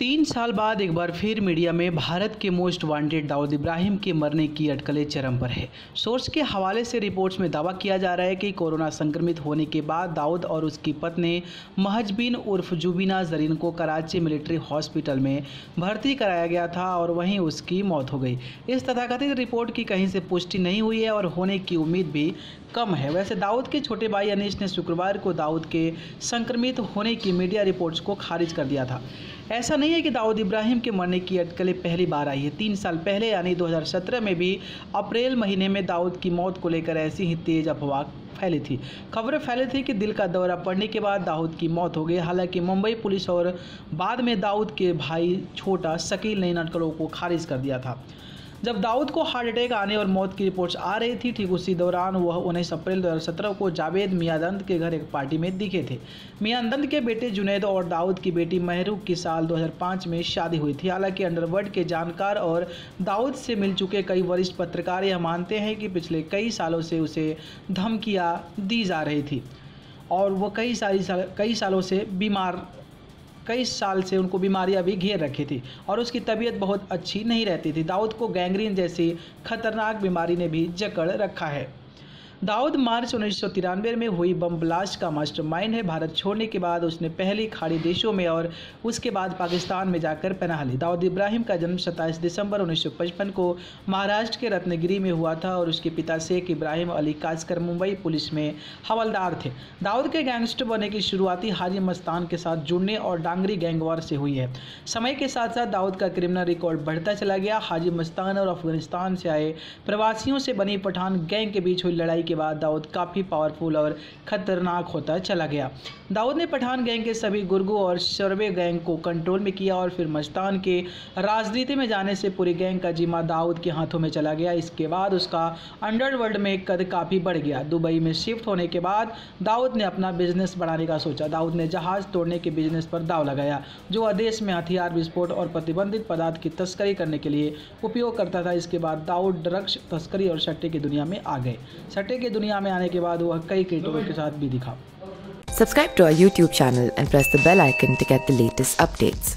तीन साल बाद एक बार फिर मीडिया में भारत के मोस्ट वांटेड दाऊद इब्राहिम के मरने की अटकलें चरम पर है। सोर्स के हवाले से रिपोर्ट्स में दावा किया जा रहा है कि कोरोना संक्रमित होने के बाद दाऊद और उसकी पत्नी महजबीन उर्फ़ जुबीना जरीन को कराची मिलिट्री हॉस्पिटल में भर्ती कराया गया था और वहीं उसकी मौत हो गई। इस तथाकथित रिपोर्ट की कहीं से पुष्टि नहीं हुई है और होने की उम्मीद भी कम है। वैसे दाऊद के छोटे भाई अनीश ने शुक्रवार को दाऊद के संक्रमित होने की मीडिया रिपोर्ट्स को खारिज कर दिया था। ऐसा नहीं है कि दाऊद इब्राहिम के मरने की अटकलें पहली बार आई है। तीन साल पहले, यानी 2017 में भी, अप्रैल महीने में दाऊद की मौत को लेकर ऐसी ही तेज अफवाह फैली थी। खबरें फैली थी कि दिल का दौरा पड़ने के बाद दाऊद की मौत हो गई। हालाँकि मुंबई पुलिस और बाद में दाऊद के भाई छोटा, शकील ने इन अटकलों को खारिज कर दिया था। जब दाऊद को हार्ट अटैक आने और मौत की रिपोर्ट्स आ रही थी, ठीक उसी दौरान वह उन्नीस अप्रैल 2017 को जावेद मियादंद के घर एक पार्टी में दिखे थे। मियादंद के बेटे जुनेद और दाऊद की बेटी महरूक की साल 2005 में शादी हुई थी। हालाँकि अंडरवर्ल्ड के जानकार और दाऊद से मिल चुके कई वरिष्ठ पत्रकार यह मानते हैं कि पिछले कई सालों से उसे धमकियाँ दी जा रही थी और वह कई सारी साल, कई सालों से बीमार कई साल से उनको बीमारियाँ भी घेर रखी थी और उसकी तबीयत बहुत अच्छी नहीं रहती थी। दाऊद को गैंग्रीन जैसी खतरनाक बीमारी ने भी जकड़ रखा है। दाऊद मार्च उन्नीस सौ तिरानवे में हुई बम ब्लास्ट का मास्टरमाइंड है। भारत छोड़ने के बाद उसने पहली खाड़ी देशों में और उसके बाद पाकिस्तान में जाकर पनाह ली। दाऊद इब्राहिम का जन्म 27 दिसंबर 1955 को महाराष्ट्र के रत्नगिरी में हुआ था और उसके पिता शेख इब्राहिम अली काजकर मुंबई पुलिस में हवलदार थे। दाऊद के गैंगस्टर बनने की शुरुआती हाजी मस्तान के साथ जुड़ने और डांगरी गैंगवार से हुई है। समय के साथ साथ दाऊद का क्रिमिनल रिकॉर्ड बढ़ता चला गया। हाजी मस्तान और अफ़गानिस्तान से आए प्रवासियों से बनी पठान गैंग के बीच हुई लड़ाई के बाद दाऊद काफ़ी पावरफुल और ख़तरनाक होता चला गया। दाऊद ने पठान गैंग के सभी गुर्गो और शरवे गैंग को कंट्रोल में किया और फिर मस्तान के राजनीति में जाने से पूरी गैंग का जिम्मा दाऊद के हाथों में चला गया। इसके बाद उसका अंडरवर्ल्ड में कद काफ़ी बढ़ गया। दुबई में शिफ्ट होने के बाद दाऊद ने अपना बिज़नेस बढ़ाने का सोचा। दाऊद ने जहाज़ तोड़ने के बिज़नेस पर दाव लगाया, जो अदेश में हथियार, विस्फोट और प्रतिबंधित पदार्थ की तस्करी करने के लिए उपयोग करता था। इसके बाद दाऊद ड्रग्स तस्करी और सट्टे की दुनिया में आ गए। सट्टे की दुनिया में आने के बाद वह कई क्रिएटरों के साथ भी दिखा। Subscribe to our YouTube channel and press the bell icon to get the latest updates